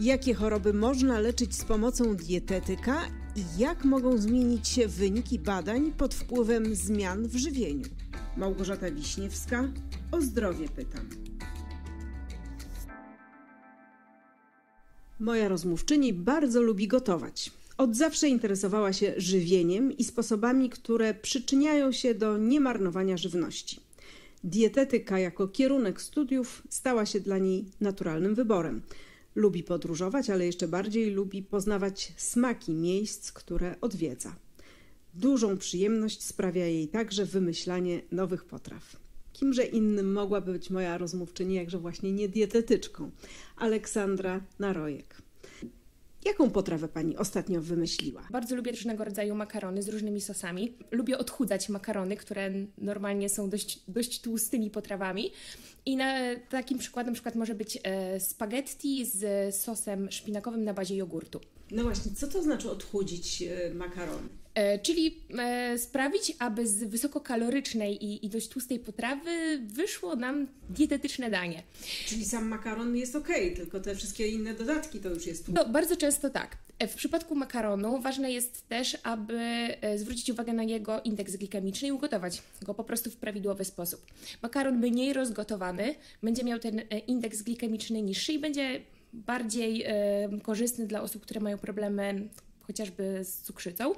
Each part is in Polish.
Jakie choroby można leczyć z pomocą dietetyka i jak mogą zmienić się wyniki badań pod wpływem zmian w żywieniu? Małgorzata Wiśniewska o zdrowie pytam. Moja rozmówczyni bardzo lubi gotować. Od zawsze interesowała się żywieniem i sposobami, które przyczyniają się do niemarnowania żywności. Dietetyka jako kierunek studiów stała się dla niej naturalnym wyborem. Lubi podróżować, ale jeszcze bardziej lubi poznawać smaki miejsc, które odwiedza. Dużą przyjemność sprawia jej także wymyślanie nowych potraw. Kimże innym mogłaby być moja rozmówczyni, jakże właśnie nie dietetyczką. Aleksandra Narojek. Jaką potrawę Pani ostatnio wymyśliła? Bardzo lubię różnego rodzaju makarony z różnymi sosami. Lubię odchudzać makarony, które normalnie są dość, dość tłustymi potrawami. I na takim przykładem na przykład może być e, spaghetti z sosem szpinakowym na bazie jogurtu. No właśnie, co to znaczy odchudzić e, makarony? E, czyli e, sprawić, aby z wysokokalorycznej i, i dość tłustej potrawy wyszło nam dietetyczne danie. Czyli sam makaron jest ok, tylko te wszystkie inne dodatki to już jest. No, bardzo często tak. E, w przypadku makaronu ważne jest też, aby zwrócić uwagę na jego indeks glikemiczny i ugotować go po prostu w prawidłowy sposób. Makaron mniej rozgotowany będzie miał ten indeks glikemiczny niższy i będzie bardziej korzystny dla osób, które mają problemy chociażby z cukrzycą.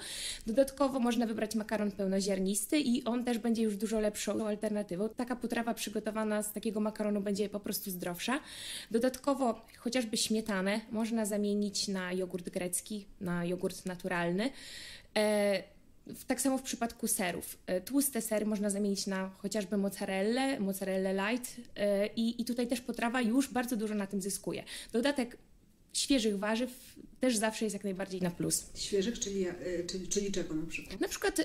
Dodatkowo można wybrać makaron pełnoziernisty i on też będzie już dużo lepszą alternatywą. Taka potrawa przygotowana z takiego makaronu będzie po prostu zdrowsza. Dodatkowo chociażby śmietanę można zamienić na jogurt grecki, na jogurt naturalny. E, tak samo w przypadku serów. E, tłuste sery można zamienić na chociażby mozzarellę, mozzarellę light e, i, i tutaj też potrawa już bardzo dużo na tym zyskuje. Dodatek świeżych warzyw też zawsze jest jak najbardziej na plus. Świeżych, czyli, e, czyli, czyli czego na przykład? Na przykład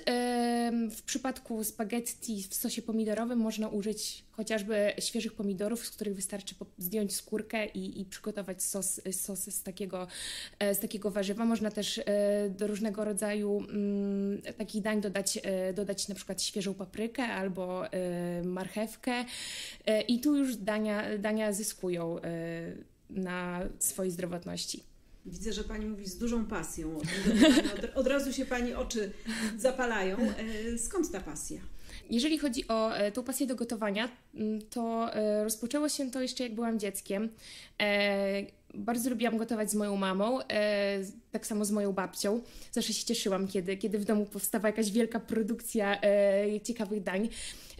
w przypadku spaghetti w sosie pomidorowym można użyć chociażby świeżych pomidorów, z których wystarczy zdjąć skórkę i, i przygotować sos, sos z, takiego, e, z takiego warzywa. Można też e, do różnego rodzaju mm, takich dań dodać, dodać na przykład świeżą paprykę albo marchewkę i tu już dania, dania zyskują na swojej zdrowotności. Widzę, że Pani mówi z dużą pasją. Od, od razu się Pani oczy zapalają. E, skąd ta pasja? Jeżeli chodzi o e, tą pasję do gotowania, to e, rozpoczęło się to jeszcze jak byłam dzieckiem. Bardzo lubiłam gotować z moją mamą, tak samo z moją babcią. Zawsze się cieszyłam, kiedy, kiedy w domu powstawała jakaś wielka produkcja ciekawych dań.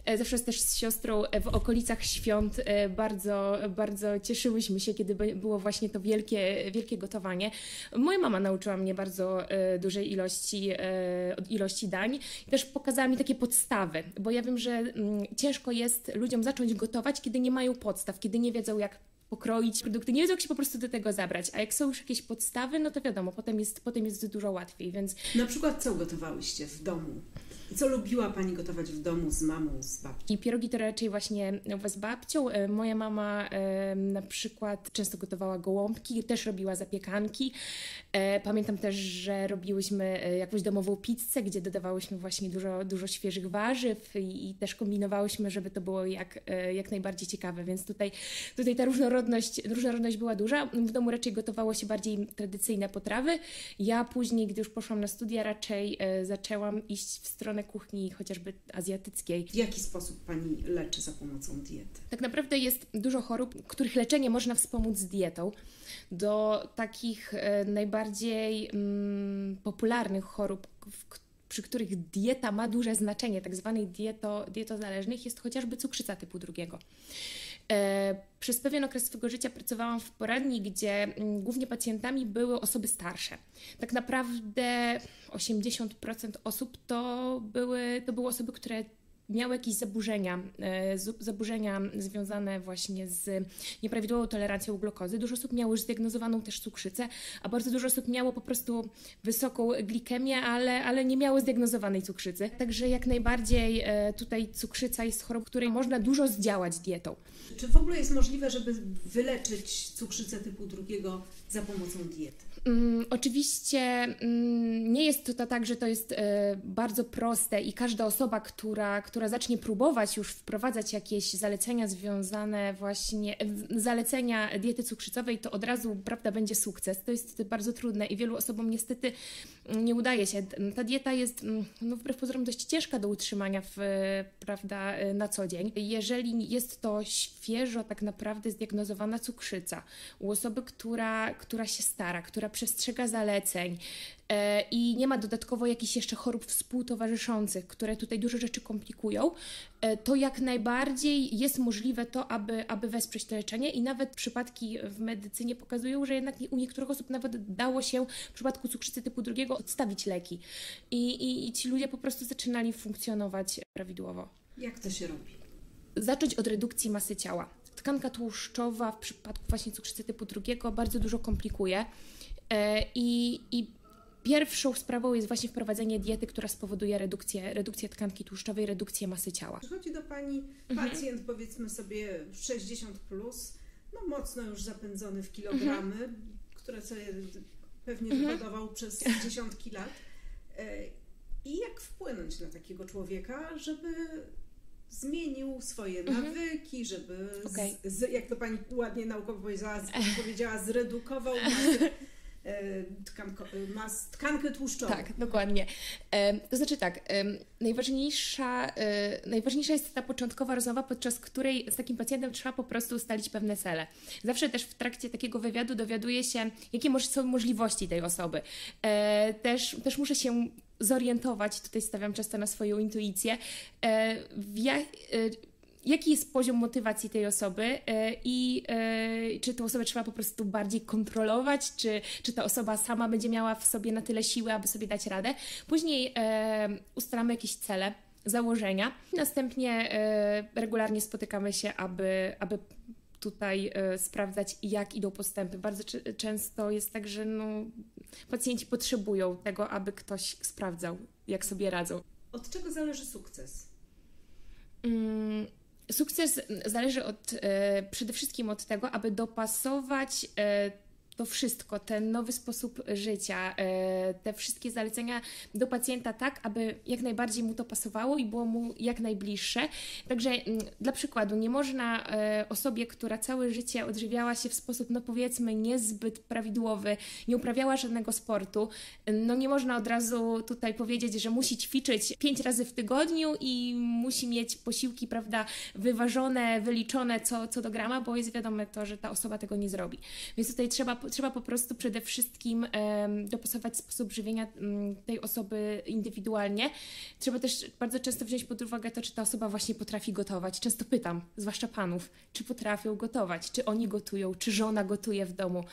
E, zawsze też z siostrą e, w okolicach świąt e, bardzo, bardzo cieszyłyśmy się, kiedy było właśnie to wielkie, wielkie gotowanie. Moja mama nauczyła mnie bardzo dużej ilości, ilości dań i też pokazała mi takie podstawy, bo ja wiem, że mm, ciężko jest ludziom zacząć gotować, kiedy nie mają podstaw, kiedy nie wiedzą jak pokroić produkty, nie wiedzą jak się po prostu do tego zabrać, a jak są już jakieś podstawy, no to wiadomo, potem jest, potem jest dużo łatwiej, więc... Na przykład co gotowałyście w domu? Co lubiła Pani gotować w domu z mamą, z babcią? I pierogi to raczej właśnie z babcią. E, moja mama e, na przykład często gotowała gołąbki, też robiła zapiekanki. E, pamiętam też, że robiłyśmy jakąś domową pizzę, gdzie dodawałyśmy właśnie dużo, dużo świeżych warzyw i, i też kombinowałyśmy, żeby to było jak, jak najbardziej ciekawe, więc tutaj, tutaj ta różnorodność, różnorodność była duża. W domu raczej gotowało się bardziej tradycyjne potrawy. Ja później, gdy już poszłam na studia, raczej zaczęłam iść w stronę kuchni chociażby azjatyckiej. W jaki sposób Pani leczy za pomocą diety? Tak naprawdę jest dużo chorób, których leczenie można wspomóc z dietą. Do takich e, najbardziej mm, popularnych chorób, przy których dieta ma duże znaczenie, tak zwanych dieto, dietozależnych, jest chociażby cukrzyca typu drugiego. E, przez pewien okres swojego życia pracowałam w poradni, gdzie mm, głównie pacjentami były osoby starsze. Tak naprawdę 80% osób to były, to były osoby, które miały jakieś zaburzenia, e, zaburzenia związane właśnie z nieprawidłową tolerancją glukozy. Dużo osób miało już zdiagnozowaną też cukrzycę, a bardzo dużo osób miało po prostu wysoką glikemię, ale, ale nie miało zdiagnozowanej cukrzycy. Także jak najbardziej e, tutaj cukrzyca jest chorobą, której można dużo zdziałać dietą. Czy w ogóle jest możliwe, żeby wyleczyć cukrzycę typu drugiego za pomocą diety? Mm, oczywiście mm, nie jest to tak, że to jest e, bardzo proste i każda osoba, która, która zacznie próbować już wprowadzać jakieś zalecenia związane właśnie, zalecenia diety cukrzycowej, to od razu, prawda, będzie sukces. To jest bardzo trudne i wielu osobom niestety mm, nie udaje się. Ta dieta jest, no, wbrew pozorom, dość ciężka do utrzymania, w, prawda, e, na co dzień. Jeżeli jest to świeżo tak naprawdę zdiagnozowana cukrzyca u osoby, która, która się stara, która przestrzega zaleceń e, i nie ma dodatkowo jakichś jeszcze chorób współtowarzyszących, które tutaj dużo rzeczy komplikują, e, to jak najbardziej jest możliwe to, aby, aby wesprzeć to leczenie i nawet przypadki w medycynie pokazują, że jednak u niektórych osób nawet dało się w przypadku cukrzycy typu drugiego odstawić leki i, i, i ci ludzie po prostu zaczynali funkcjonować prawidłowo. Jak to się robi? Zacząć od redukcji masy ciała. Tkanka tłuszczowa w przypadku właśnie cukrzycy typu drugiego bardzo dużo komplikuje. E, I, I pierwszą sprawą jest właśnie wprowadzenie diety, która spowoduje redukcję, redukcję tkanki tłuszczowej, redukcję masy ciała. Przychodzi do Pani mhm. pacjent, mhm. powiedzmy sobie 60, plus, no mocno już zapędzony w kilogramy, mhm. które sobie pewnie mhm. wyhodował przez dziesiątki lat. E, I jak wpłynąć na takiego człowieka, żeby zmienił swoje mhm. nawyki, żeby, okay. z, jak to pani ładnie naukowo powiedziała, powiedziała zredukował masę tkanko, e, tkankę tłuszczową. Tak, dokładnie. E, to znaczy tak, najważniejsza, najważniejsza jest ta początkowa rozmowa, podczas której z takim pacjentem trzeba po prostu ustalić pewne cele. Zawsze też w trakcie takiego wywiadu dowiaduje się, jakie są możliwości tej osoby. Też, też muszę się zorientować, tutaj stawiam często na swoją intuicję, w jaki jest poziom motywacji tej osoby e, i e, czy tę osobę trzeba po prostu bardziej kontrolować, czy, czy ta osoba sama będzie miała w sobie na tyle siły, aby sobie dać radę. Później e, ustalamy jakieś cele, założenia. Następnie regularnie spotykamy się, aby, aby tutaj sprawdzać, jak idą postępy. Bardzo często jest tak, że no, pacjenci potrzebują tego, aby ktoś sprawdzał, jak sobie radzą. Od czego zależy sukces? Mm Sukces zależy od, e, przede wszystkim od tego, aby dopasować e, to wszystko, ten nowy sposób życia, e, te wszystkie zalecenia do pacjenta tak, aby jak najbardziej mu to pasowało i było mu jak najbliższe. Także mm, dla przykładu, nie można e, osobie, która całe życie odżywiała się w sposób, no powiedzmy, niezbyt prawidłowy, nie uprawiała żadnego sportu, no nie można od razu tutaj powiedzieć, że musi ćwiczyć pięć razy w tygodniu i musi mieć posiłki, prawda, wyważone, wyliczone co, co do grama, bo jest wiadome to, że ta osoba tego nie zrobi. Więc tutaj trzeba trzeba po prostu przede wszystkim dopasować sposób żywienia mm, tej osoby indywidualnie. Trzeba też bardzo często wziąć pod uwagę to, czy ta osoba właśnie potrafi gotować. Często pytam, zwłaszcza panów, czy potrafią gotować, czy oni gotują, czy żona gotuje w domu.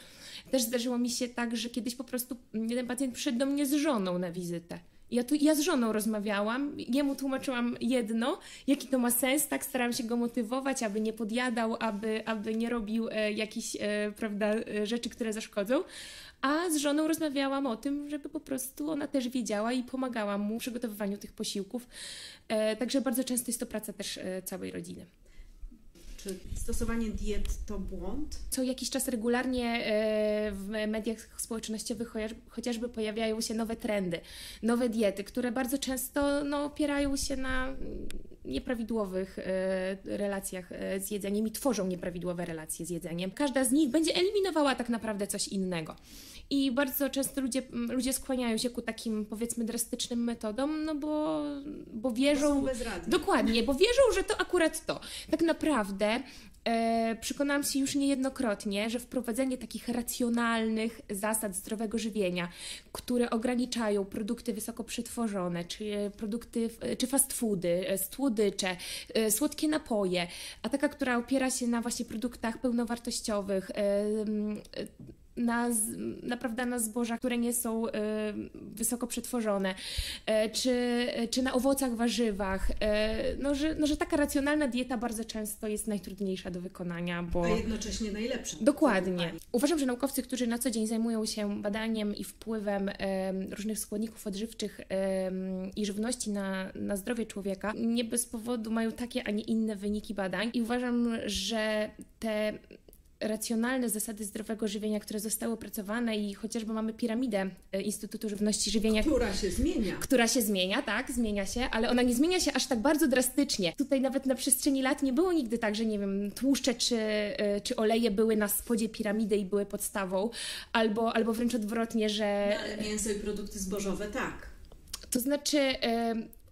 Też zdarzyło mi się tak, że kiedyś po prostu jeden pacjent przyszedł do mnie z żoną na wizytę. Ja, tu, ja z żoną rozmawiałam, jemu tłumaczyłam jedno, jaki to ma sens, tak starałam się go motywować, aby nie podjadał, aby, aby nie robił e, jakichś e, prawda, e, rzeczy, które zaszkodzą. A z żoną rozmawiałam o tym, żeby po prostu ona też wiedziała i pomagałam mu w przygotowywaniu tych posiłków. E, także bardzo często jest to praca też e, całej rodziny. Czy stosowanie diet to błąd? Co jakiś czas regularnie e, w mediach społecznościowych chociażby pojawiają się nowe trendy, nowe diety, które bardzo często no, opierają się na nieprawidłowych e, relacjach e, z jedzeniem i tworzą nieprawidłowe relacje z jedzeniem. Każda z nich będzie eliminowała tak naprawdę coś innego. I bardzo często ludzie, ludzie skłaniają się ku takim, powiedzmy, drastycznym metodom, no bo, bo wierzą. Dokładnie, bo wierzą, że to akurat to. Tak naprawdę e, przekonałam się już niejednokrotnie, że wprowadzenie takich racjonalnych zasad zdrowego żywienia, które ograniczają produkty wysoko przetworzone, czy produkty, czy fast foody, e, słodycze, e, słodkie napoje, a taka, która opiera się na właśnie produktach pełnowartościowych, e, na, naprawdę na zboża, które nie są y, wysoko przetworzone, y, czy, czy na owocach, warzywach. Y, no, że, no, że taka racjonalna dieta bardzo często jest najtrudniejsza do wykonania, bo... A jednocześnie najlepsza. Dokładnie. Uważam, że naukowcy, którzy na co dzień zajmują się badaniem i wpływem różnych składników odżywczych i żywności na, na zdrowie człowieka, nie bez powodu mają takie, a nie inne wyniki badań i uważam, że te racjonalne zasady zdrowego żywienia, które zostały opracowane i chociażby mamy piramidę e, Instytutu Żywności Żywienia. Która się zmienia. Która się zmienia, tak, zmienia się, ale ona nie zmienia się aż tak bardzo drastycznie. Tutaj nawet na przestrzeni lat nie było nigdy tak, że nie wiem, tłuszcze czy, e, czy oleje były na spodzie piramidy i były podstawą, albo, albo wręcz odwrotnie, że... No, ale mięso i produkty zbożowe tak. To znaczy...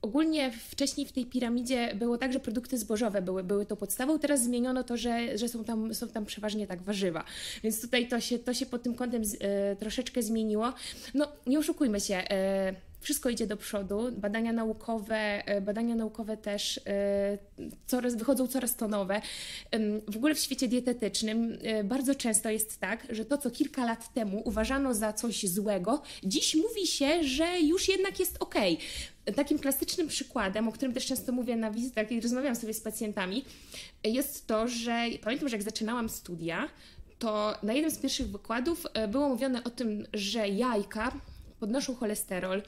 Ogólnie wcześniej w tej piramidzie było tak, że produkty zbożowe były, były to podstawą, teraz zmieniono to, że, że są, tam, są tam przeważnie tak warzywa. Więc tutaj to się, to się pod tym kątem z, e, troszeczkę zmieniło. No, nie oszukujmy się. E, wszystko idzie do przodu. Badania naukowe, e, badania naukowe też e, coraz, wychodzą coraz to nowe. W ogóle w świecie dietetycznym e, bardzo często jest tak, że to, co kilka lat temu uważano za coś złego, dziś mówi się, że już jednak jest ok. Takim klasycznym przykładem, o którym też często mówię na wizytach i rozmawiam sobie z pacjentami, jest to, że pamiętam, że jak zaczynałam studia, to na jednym z pierwszych wykładów było mówione o tym, że jajka podnoszą cholesterol,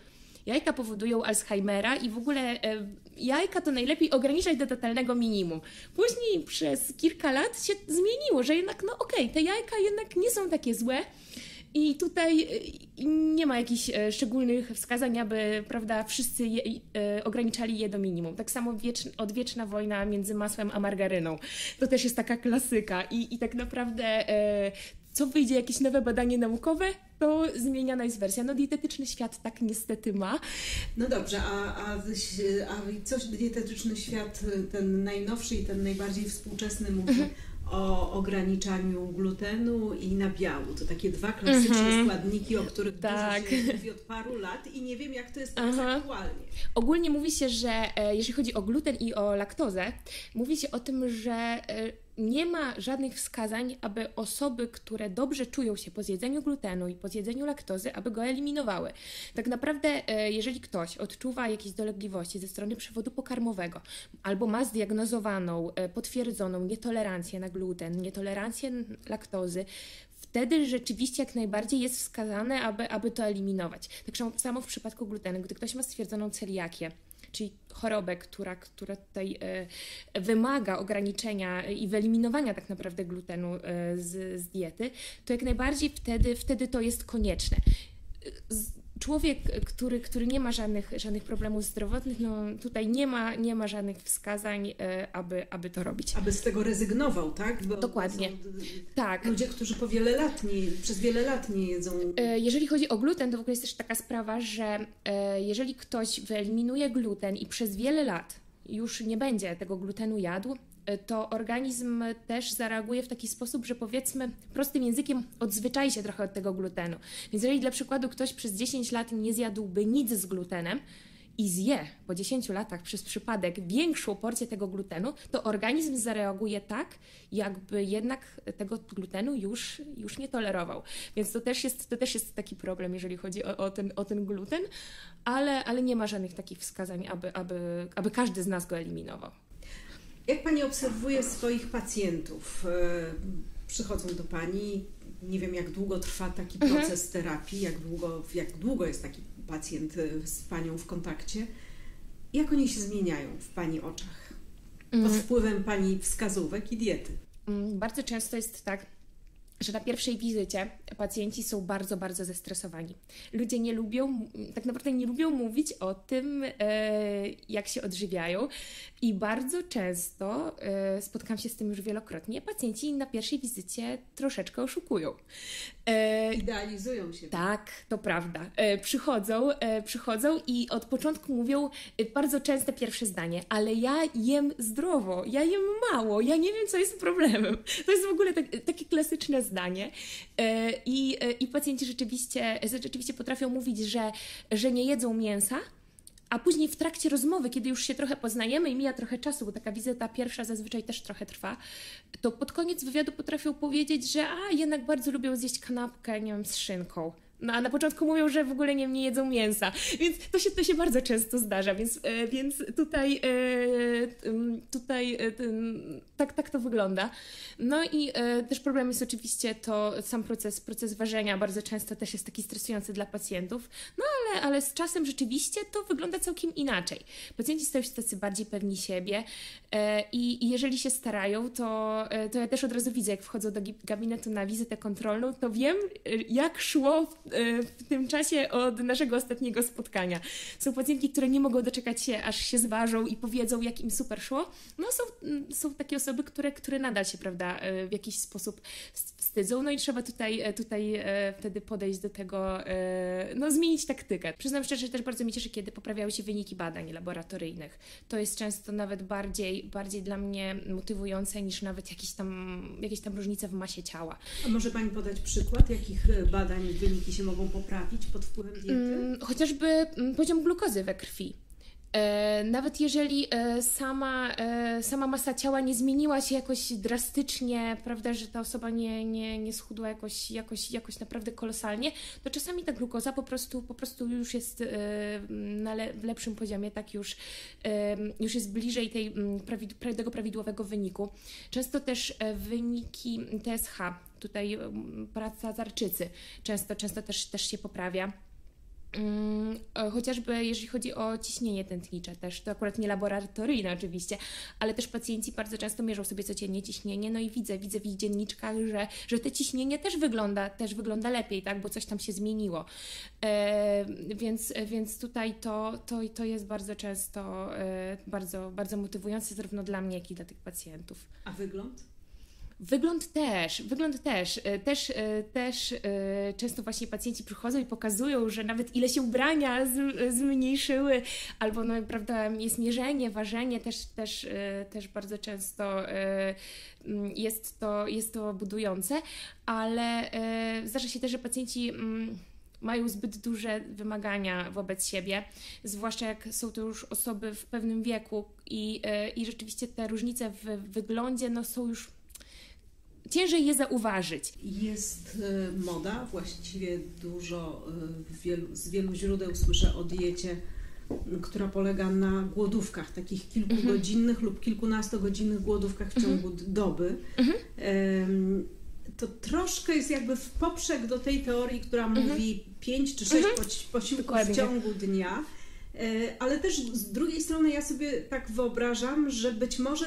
Jajka powodują Alzheimera i w ogóle e, jajka to najlepiej ograniczać do totalnego minimum. Później przez kilka lat się zmieniło, że jednak no okej, okay, te jajka jednak nie są takie złe. I tutaj e, nie ma jakichś e, szczególnych wskazań, aby prawda, wszyscy je, ograniczali je do minimum. Tak samo wieczna, odwieczna wojna między masłem a margaryną. To też jest taka klasyka. I, i tak naprawdę co wyjdzie jakieś nowe badanie naukowe, to zmieniana jest wersja. No dietetyczny świat tak niestety ma. No dobrze, a, a, a coś dietetyczny świat, ten najnowszy i ten najbardziej współczesny mówi mhm. o ograniczaniu glutenu i nabiału. To takie dwa klasyczne mhm. składniki, o których tak. dużo się mówi od paru lat i nie wiem, jak to jest teraz aktualnie. Ogólnie mówi się, że e, jeżeli chodzi o gluten i o laktozę, mówi się o tym, że e, nie ma żadnych wskazań, aby osoby, które dobrze czują się po zjedzeniu glutenu i po zjedzeniu laktozy, aby go eliminowały. Tak naprawdę, e, jeżeli ktoś odczuwa jakieś dolegliwości ze strony przewodu pokarmowego albo ma zdiagnozowaną, e, potwierdzoną nietolerancję na gluten, nietolerancję laktozy, wtedy rzeczywiście jak najbardziej jest wskazane, aby, aby to eliminować. Tak samo w przypadku glutenu, gdy ktoś ma stwierdzoną celiakię, czyli chorobę, która, która tutaj e, wymaga ograniczenia i wyeliminowania tak naprawdę glutenu e, z, z diety, to jak najbardziej wtedy, wtedy to jest konieczne człowiek, który, który nie ma żadnych, żadnych problemów zdrowotnych, no tutaj nie ma, nie ma żadnych wskazań, e, aby, aby to robić. Aby z tego rezygnował, tak? Bo Dokładnie. tak. Ludzie, którzy po wiele lat nie, przez wiele lat nie jedzą. E, jeżeli chodzi o gluten, to w ogóle jest też taka sprawa, że e, jeżeli ktoś wyeliminuje gluten i przez wiele lat już nie będzie tego glutenu jadł, to organizm też zareaguje w taki sposób, że powiedzmy prostym językiem odzwyczai się trochę od tego glutenu. Więc jeżeli dla przykładu ktoś przez 10 lat nie zjadłby nic z glutenem, i zje po 10 latach przez przypadek większą porcję tego glutenu, to organizm zareaguje tak, jakby jednak tego glutenu już, już nie tolerował. Więc to też jest, to też jest taki problem, jeżeli chodzi o, o, ten, o ten gluten, ale, ale nie ma żadnych takich wskazań, aby, aby, aby każdy z nas go eliminował. Jak Pani obserwuje swoich pacjentów? E, przychodzą do Pani, nie wiem jak długo trwa taki mhm. proces terapii, jak długo, jak długo jest taki pacjent e, z Panią w kontakcie. Jak oni się zmieniają w Pani oczach? Pod mhm. wpływem Pani wskazówek i diety? Mm, bardzo często jest tak, że na pierwszej wizycie pacjenci są bardzo, bardzo zestresowani. Ludzie nie lubią, tak naprawdę nie lubią mówić o tym, e, jak się odżywiają, i bardzo często e, spotkam się z tym już wielokrotnie. Pacjenci na pierwszej wizycie troszeczkę oszukują. E, Idealizują się. Tak, to prawda. Przychodzą, przychodzą i od początku mówią bardzo częste pierwsze zdanie, ale ja jem zdrowo, ja jem mało, ja nie wiem, co jest problemem. To jest w ogóle tak, takie klasyczne zdanie. E, I, e, i pacjenci rzeczywiście, rzeczywiście potrafią mówić, że, że nie jedzą mięsa, a później w trakcie rozmowy, kiedy już się trochę poznajemy i mija trochę czasu, bo taka wizyta pierwsza zazwyczaj też trochę trwa, to pod koniec wywiadu potrafią powiedzieć, że a jednak bardzo lubią zjeść kanapkę, nie wiem, z szynką. No a na początku mówią, że w ogóle nie, nie jedzą mięsa, więc to się, to się bardzo często zdarza, więc, e, więc tutaj, e, tutaj e, tak, tak to wygląda. No i też problem jest oczywiście to sam proces, proces ważenia, bardzo często też jest taki stresujący dla pacjentów, no ale, ale z czasem rzeczywiście to wygląda całkiem inaczej. Pacjenci stają się tacy bardziej pewni siebie i, i jeżeli się starają, to, to ja też od razu widzę, jak wchodzą do gabinetu na wizytę kontrolną, to wiem, jak szło w tym czasie od naszego ostatniego spotkania. Są pacjentki, które nie mogą doczekać się, aż się zważą i powiedzą, jak im super szło. No są, mm, są takie osoby, które, które nadal się, prawda, y, w jakiś sposób wstydzą, no i trzeba tutaj, e, tutaj e, wtedy podejść do tego, e, no zmienić taktykę. Przyznam szczerze, że też bardzo mi cieszy, kiedy poprawiały się wyniki badań laboratoryjnych. To jest często nawet bardziej, bardziej dla mnie motywujące niż nawet jakieś tam, jakieś tam różnice w masie ciała. A może Pani podać przykład, jakich badań wyniki się mogą poprawić pod wpływem diety? Mm, chociażby mm, poziom glukozy we krwi. E, nawet jeżeli e, sama, e, sama masa ciała nie zmieniła się jakoś drastycznie, prawda, że ta osoba nie, nie, nie schudła jakoś, jakoś, jakoś naprawdę kolosalnie, to czasami ta glukoza po prostu, po prostu już jest na le, lepszym poziomie, tak już, już jest bliżej tej, tego prawidłowego wyniku. Często też wyniki TSH, tutaj praca zarczycy, często, często też, też się poprawia. Mm, chociażby jeżeli chodzi o ciśnienie tętnicze też, to akurat nie laboratoryjne oczywiście, ale też pacjenci bardzo często mierzą sobie codziennie ciśnienie, no i widzę, widzę w ich dzienniczkach, że, że te ciśnienie też wygląda, też wygląda lepiej, tak, bo coś tam się zmieniło. E, więc, więc tutaj to, to, to jest bardzo często e, bardzo, bardzo motywujące zarówno dla mnie, jak i dla tych pacjentów. A wygląd? Wygląd też, wygląd też. E, też, e, też e, często właśnie pacjenci przychodzą i pokazują, że nawet ile się ubrania zmniejszyły, albo no, prawda, jest mierzenie, ważenie, też, też, też bardzo często mm, jest to, jest to budujące, ale zdarza się też, że pacjenci mm, mają zbyt duże wymagania wobec siebie, zwłaszcza jak są to już osoby w pewnym wieku i, i rzeczywiście te różnice w wyglądzie no, są już ciężej je zauważyć. Jest e, moda, właściwie dużo e, z wielu źródeł słyszę o diecie, która polega na głodówkach, takich kilkugodzinnych mhm. lub kilkunastogodzinnych głodówkach w mhm. ciągu doby. Mhm. To troszkę jest jakby w poprzek do tej teorii, która mhm. mówi 5 czy 6 mhm. posiłków Dokładnie. w ciągu dnia. E, ale też z drugiej strony ja sobie tak wyobrażam, że być może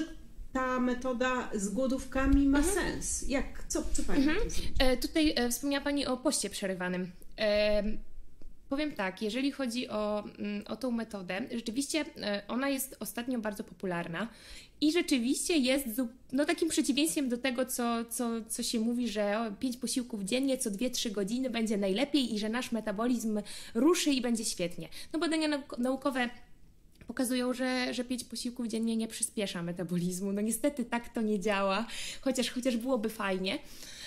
ta metoda z głodówkami ma mhm. sens. Jak, co, co Pani mhm. e, Tutaj e, wspomniała Pani o poście przerywanym. E, powiem tak, jeżeli chodzi o, mm, o tą metodę, rzeczywiście e, ona jest ostatnio bardzo popularna i rzeczywiście jest no, takim przeciwieństwem do tego, co, co, co się mówi, że pięć posiłków dziennie co 2-3 godziny będzie najlepiej i że nasz metabolizm ruszy i będzie świetnie. No badania naukowe pokazują, że, że pięć posiłków dziennie nie przyspiesza metabolizmu. No niestety tak to nie działa, chociaż, chociaż byłoby fajnie.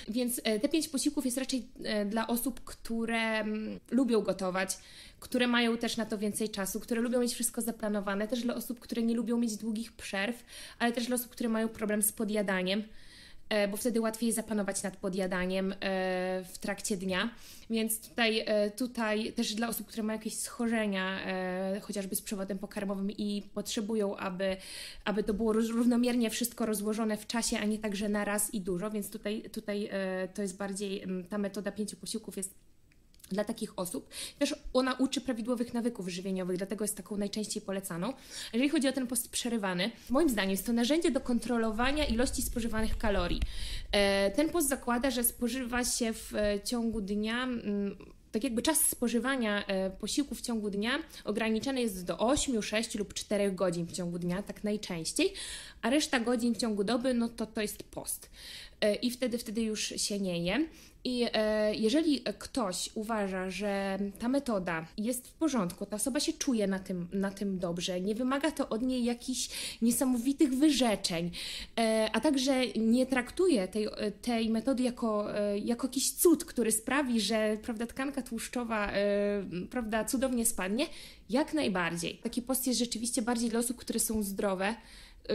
Więc e, te pięć posiłków jest raczej e, dla osób, które mm, lubią gotować, które mają też na to więcej czasu, które lubią mieć wszystko zaplanowane, też dla osób, które nie lubią mieć długich przerw, ale też dla osób, które mają problem z podjadaniem. E, bo wtedy łatwiej zapanować nad podjadaniem e, w trakcie dnia. Więc tutaj, e, tutaj też dla osób, które mają jakieś schorzenia, chociażby z przewodem pokarmowym i potrzebują, aby, aby to było równomiernie wszystko rozłożone w czasie, a nie tak, że na raz i dużo, więc tutaj, tutaj to jest bardziej, ta metoda pięciu posiłków jest dla takich osób. Też ona uczy prawidłowych nawyków żywieniowych, dlatego jest taką najczęściej polecaną. Jeżeli chodzi o ten post przerywany, moim zdaniem jest to narzędzie do kontrolowania ilości spożywanych kalorii. E, ten post zakłada, że spożywa się w e, ciągu dnia tak jakby czas spożywania e, posiłku w ciągu dnia ograniczony jest do 8, 6 lub 4 godzin w ciągu dnia, tak najczęściej, a reszta godzin w ciągu doby, no to to jest post. I wtedy, wtedy już się nie je. I e, jeżeli ktoś uważa, że ta metoda jest w porządku, ta osoba się czuje na tym, na tym dobrze, nie wymaga to od niej jakichś niesamowitych wyrzeczeń, e, a także nie traktuje tej, tej metody jako, e, jako jakiś cud, który sprawi, że prawda, tkanka tłuszczowa e, prawda, cudownie spadnie, jak najbardziej. Taki post jest rzeczywiście bardziej dla osób, które są zdrowe,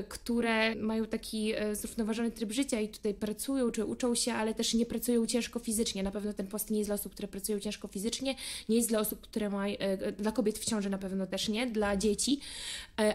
które mają taki zrównoważony tryb życia i tutaj pracują czy uczą się, ale też nie pracują ciężko fizycznie. Na pewno ten post nie jest dla osób, które pracują ciężko fizycznie, nie jest dla osób, które mają, dla kobiet w ciąży na pewno też nie, dla dzieci,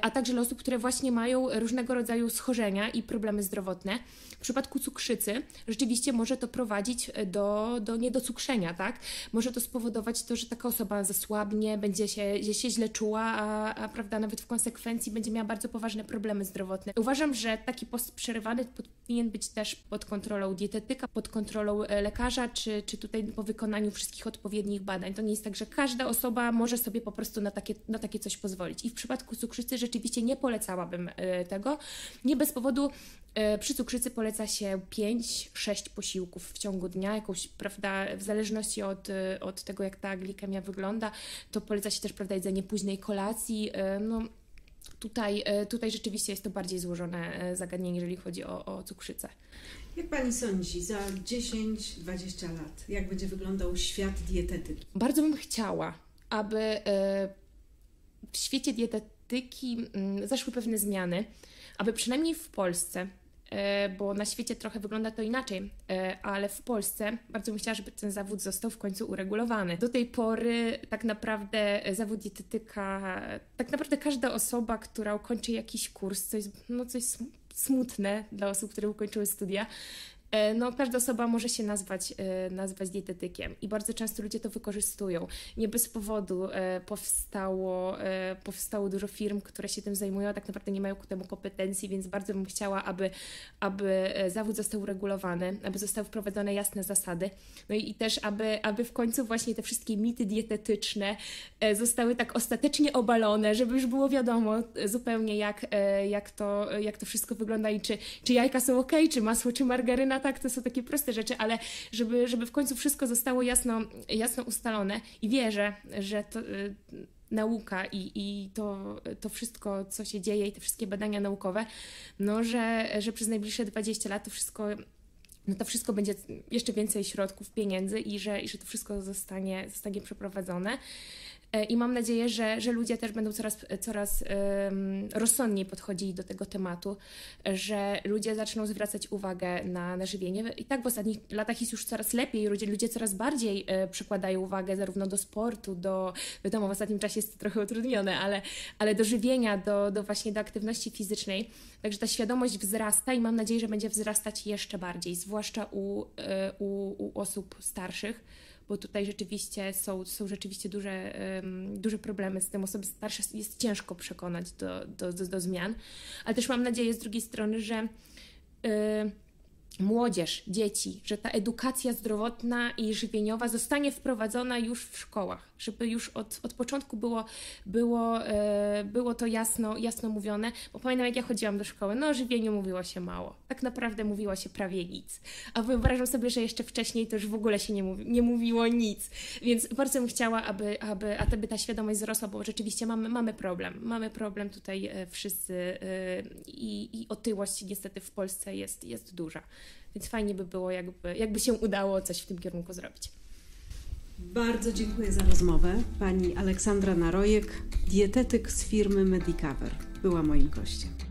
a także dla osób, które właśnie mają różnego rodzaju schorzenia i problemy zdrowotne. W przypadku cukrzycy rzeczywiście może to prowadzić do, do niedocukrzenia, tak? Może to spowodować to, że taka osoba zasłabnie, będzie się, się źle czuła, a, a prawda, nawet w konsekwencji będzie miała bardzo poważne problemy zdrowotne. Uważam, że taki post przerywany powinien być też pod kontrolą dietetyka, pod kontrolą e, lekarza, czy, czy tutaj po wykonaniu wszystkich odpowiednich badań. To nie jest tak, że każda osoba może sobie po prostu na takie, na takie coś pozwolić. I w przypadku cukrzycy rzeczywiście nie polecałabym e, tego. Nie bez powodu e, przy cukrzycy poleca się 5-6 posiłków w ciągu dnia, jakąś, prawda, w zależności od, od tego, jak ta glikemia wygląda, to poleca się też, prawda, jedzenie późnej kolacji. No, tutaj, tutaj rzeczywiście jest to bardziej złożone zagadnienie, jeżeli chodzi o, o cukrzycę. Jak Pani sądzi, za 10-20 lat, jak będzie wyglądał świat dietetyki? Bardzo bym chciała, aby w świecie dietetyki mm, zaszły pewne zmiany, aby przynajmniej w Polsce e, bo na świecie trochę wygląda to inaczej, e, ale w Polsce bardzo bym chciała, żeby ten zawód został w końcu uregulowany. Do tej pory tak naprawdę zawód dietetyka, tak naprawdę każda osoba, która ukończy jakiś kurs, coś, no coś smutne dla osób, które ukończyły studia, E, no, każda osoba może się nazwać, e, nazwać dietetykiem i bardzo często ludzie to wykorzystują. Nie bez powodu e, powstało, powstało dużo firm, które się tym zajmują, a tak naprawdę nie mają ku temu kompetencji, więc bardzo bym chciała, aby, aby zawód został uregulowany, aby zostały wprowadzone jasne zasady, no i, i też, aby, aby w końcu właśnie te wszystkie mity dietetyczne zostały tak ostatecznie obalone, żeby już było wiadomo zupełnie jak, jak, to, jak to wszystko wygląda i czy, czy jajka są ok, czy masło, czy margaryna tak, to są takie proste rzeczy, ale żeby, żeby w końcu wszystko zostało jasno, jasno ustalone i wierzę, że to y, nauka i, i to, to wszystko, co się dzieje i te wszystkie badania naukowe, no, że, że przez najbliższe 20 lat to wszystko no to wszystko będzie jeszcze więcej środków, pieniędzy i że, i że to wszystko zostanie, zostanie przeprowadzone. E, I mam nadzieję, że, że ludzie też będą coraz, coraz rozsądniej podchodzili do tego tematu, że ludzie zaczną zwracać uwagę na, na żywienie. I tak w ostatnich latach jest już coraz lepiej, ludzie, ludzie coraz bardziej e, przykładają uwagę zarówno do sportu, do, wiadomo, w ostatnim czasie jest to trochę utrudnione, ale, ale do żywienia, do, do właśnie do aktywności fizycznej. Także ta świadomość wzrasta i mam nadzieję, że będzie wzrastać jeszcze bardziej, zwłaszcza u, e, u, u osób starszych bo tutaj rzeczywiście są, są rzeczywiście duże, um, duże problemy z tym. Osoby starsze jest ciężko przekonać do, do, do, do zmian, ale też mam nadzieję z drugiej strony, że. Yy, młodzież, dzieci, że ta edukacja zdrowotna i żywieniowa zostanie wprowadzona już w szkołach, żeby już od, od początku było, było, e, było to jasno, jasno mówione, bo pamiętam jak ja chodziłam do szkoły, no o żywieniu mówiło się mało, tak naprawdę mówiło się prawie nic, a wyobrażam sobie, że jeszcze wcześniej to już w ogóle się nie, mówi, nie mówiło nic, więc bardzo bym chciała, aby, aby, aby ta świadomość wzrosła, bo rzeczywiście mamy, mamy problem, mamy problem tutaj e, wszyscy e, i, i otyłość niestety w Polsce jest, jest duża. Więc fajnie by było, jakby, jakby się udało coś w tym kierunku zrobić. Bardzo dziękuję za rozmowę. Pani Aleksandra Narojek, dietetyk z firmy Medicover, była moim gościem.